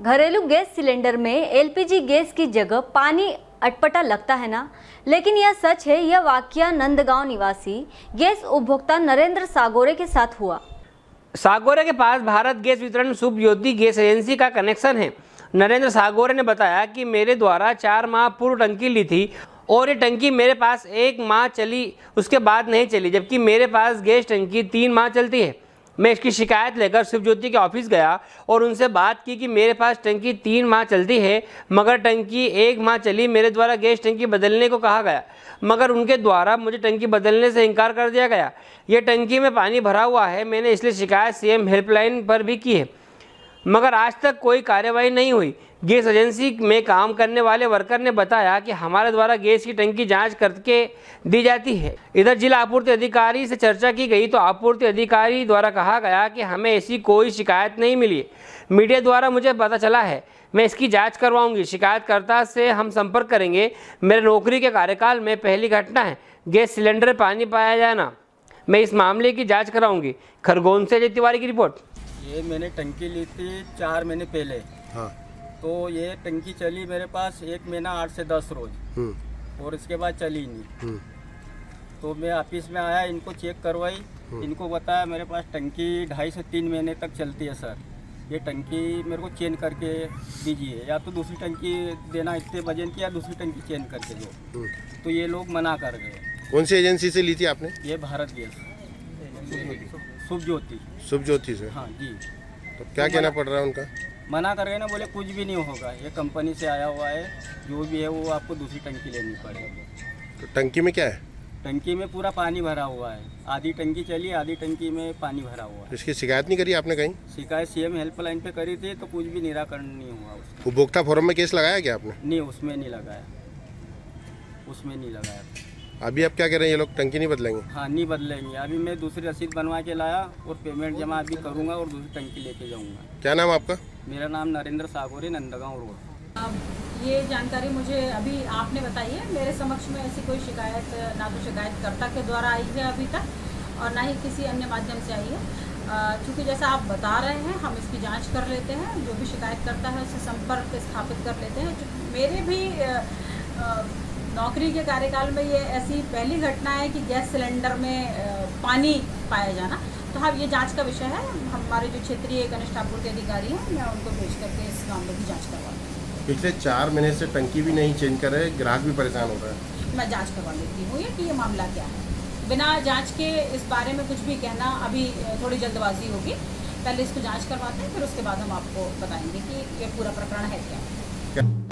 घरेलू gas cylinder में LPG gas की जगह पानी अटपटा लगता है ना? लेकिन यह सच है, यह वाक्य नंदगांव निवासी गैस उपभोक्ता नरेंद्र सागोरे के साथ हुआ। सागोरे के पास भारत गैस वितरण शुभ ज्योति गैस एजेंसी का कनेक्शन है। नरेंद्र सागोरे ने बताया कि मेरे द्वारा चार माह पूर्व टंकी ली थी और ये टंकी मेरे पास एक माह चली, उसके बाद नहीं चली, जबकि मेरे पास गैस टंकी तीन माह चलती है। मैं इसकी शिकायत लेकर शिवज्योति के ऑफ़िस गया और उनसे बात की कि मेरे पास टंकी तीन माह चलती है, मगर टंकी एक माह चली, मेरे द्वारा गैस टंकी बदलने को कहा गया। मगर उनके द्वारा मुझे टंकी बदलने से इनकार कर दिया गया। यह टंकी में पानी भरा हुआ है, मैंने इसलिए शिकायत सीएम हेल्पलाइन पर भी की है। मगर आज तक कोई कार्रवाई नहीं हुई। गैस एजेंसी में काम करने वाले वर्कर ने बताया कि हमारे द्वारा गैस की टंकी जाँच करके दी जाती है। इधर जिला आपूर्ति अधिकारी से चर्चा की गई तो आपूर्ति अधिकारी द्वारा कहा गया कि हमें ऐसी कोई शिकायत नहीं मिली। मीडिया द्वारा मुझे पता चला है मैं इसकी जाँच करवाऊँगी। शिकायतकर्ता से हम संपर्क करेंगे। मेरे नौकरी के कार्यकाल में पहली घटना है गैस सिलेंडर पानी पाया जाना। मैं इस मामले की जाँच कराऊँगी। खरगोन से अजय तिवारी की रिपोर्ट। ये मैंने टंकी ली थी चार महीने पहले। हाँ। तो ये टंकी चली मेरे पास एक महीना आठ से दस रोज। हम्म, और इसके बाद चली नहीं। हम्म, तो मैं ऑफ़िस में आया इनको चेक करवाई। इनको बताया मेरे पास टंकी ढाई से तीन महीने तक चलती है सर। ये टंकी मेरे को चेंज करके दीजिए या तो दूसरी टंकी देना इतने वज़न की या दूसरी टंकी चेंज करके दो। हम्म। तो ये लोग मना कर गए। कौन सी एजेंसी से ली थी आपने? ये भारत गैस। शुभ ज्योति शुभ ज्योति से हाँ जी। तो क्या कहना पड़ रहा है उनका? मना कर गए ना बोले कुछ भी नहीं होगा। ये कंपनी से आया हुआ है जो भी है वो आपको दूसरी टंकी लेनी पड़ेगी। तो टंकी में क्या है? टंकी में पूरा पानी भरा हुआ है। आधी टंकी चली आधी टंकी में पानी भरा हुआ है। इसकी शिकायत नहीं करी आपने कहीं? शिकायत सीएम हेल्पलाइन पे करी थी तो कुछ भी निराकरण नहीं हुआ उसका। उपभोक्ता फोरम में केस लगाया क्या आपने? नहीं उसमें नहीं लगाया। उसमें नहीं लगाया। अभी आप क्या कह रहे हैं ये लोग टंकी नहीं बदलेंगे? हाँ नहीं बदलेंगे। अभी मैं दूसरी रसीद बनवा के लाया और पेमेंट जमा अभी करूँगा और दूसरी टंकी लेके जाऊँगा। क्या नाम आपका? मेरा नाम नरेंद्र सागोरी नंदगांव रोड। ये जानकारी मुझे अभी आपने बताई है। मेरे समक्ष में ऐसी कोई शिकायत ना तो शिकायतकर्ता के द्वारा आई है अभी तक और ना ही किसी अन्य माध्यम से आई है। चूँकि जैसा आप बता रहे हैं हम इसकी जाँच कर लेते हैं। जो भी शिकायत करता है उससे संपर्क स्थापित कर लेते हैं। मेरे भी नौकरी के कार्यकाल में ये ऐसी पहली घटना है कि गैस सिलेंडर में पानी पाया जाना। तो हाँ ये जाँच का विषय है। हमारे जो क्षेत्रीय कनिष्ठ के अधिकारी हैं मैं उनको भेज करके इस मामले की जाँच करवा पिछले चार महीने से टंकी भी नहीं चेंज कर रहे ग्राहक भी परेशान हो रहा है। मैं जाँच करवा लेती हूँ ये कि ये मामला क्या है। बिना जाँच के इस बारे में कुछ भी कहना अभी थोड़ी जल्दबाजी होगी। पहले इसको जाँच करवाते हैं फिर उसके बाद हम आपको बताएँगे कि ये पूरा प्रकरण है क्या?